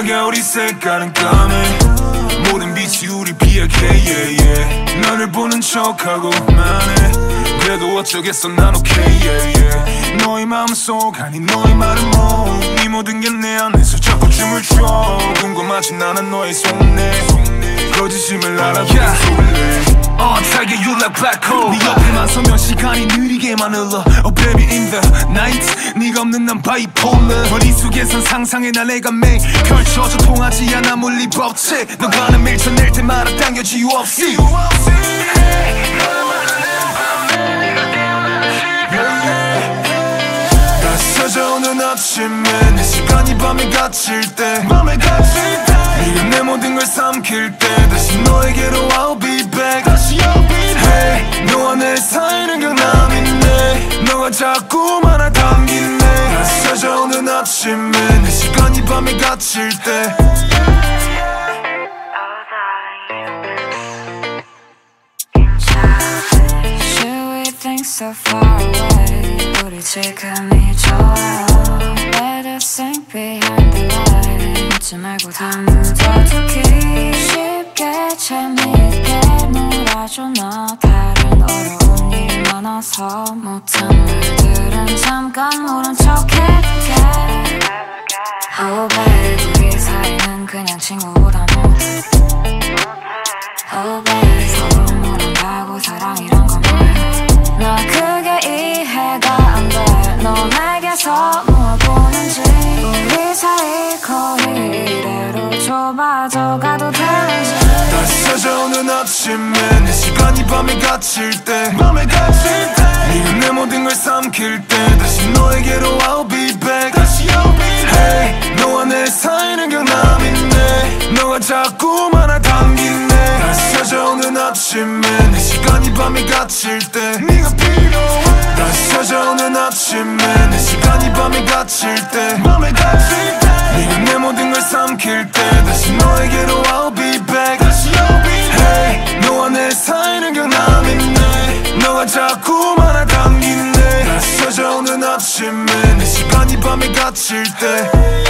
색깔은 까매 모든 빛이 우리 비약해 yeah, yeah. 너를 보는 척하고 만해. 그래도 어쩌겠어 난 오케이 yeah, yeah. 너의 마음속 아니 너의 말은 뭐네 모든 게 내 안에서 자꾸 춤을 춰. 궁금하지 나는 너의 속내. 거짓임을 알아보기 설레 어 자기 black hole 네 옆에만 서면 시간이 느리게만 흘러. Oh baby in the night. 네가 없는 난 bipolar. 머릿속에선 상상의 날 내가 매일 펼쳐져 통하지 않아 물리 법칙. 너가 는 밀쳐낼 때마다 당겨지 you 없이. 다스져 오는 아침에. 내 시간이 밤에 갇힐 때. 밤에 갇힐 때 네가 내 모든 걸 삼킬 때 다시 너에게로 I'll be back 다시 I'll be back hey, 너와 내 사이는 강남이네 너가 자꾸만 날 당기네 다스져 오는 아침에 내 시간이 밤에 갇힐 때 so far away? 우리 지금이 좋아요 Let us sink behind 묻지 말고 다 묻어두기 쉽게 재밌게 놀아줘. 너 다른 어려운 일이 많아서 못한 말들은 잠깐 모른 척해줄게. Oh babe 우리 사이는 그냥 친구보다 못해 Oh babe 서로 모른다고 사랑이란 건 뭐야? 나 그게 이해가 안돼너 내게서 좁아져가도 되는지 다스져 오는 아침에. 내 시간이 밤에 갇힐 때. 밤에 갇힐 때. 네가 내 모든 걸 삼킬 때. 다시 너에게로 I'll be back. 다시 I'll be back. Hey, 너와 내 사이는 강남이네 너가 자꾸만 날 당기네. 다스져 오는 아침에. 내 시간이 밤에 갇힐 때. 네가 밤에 갇힐 때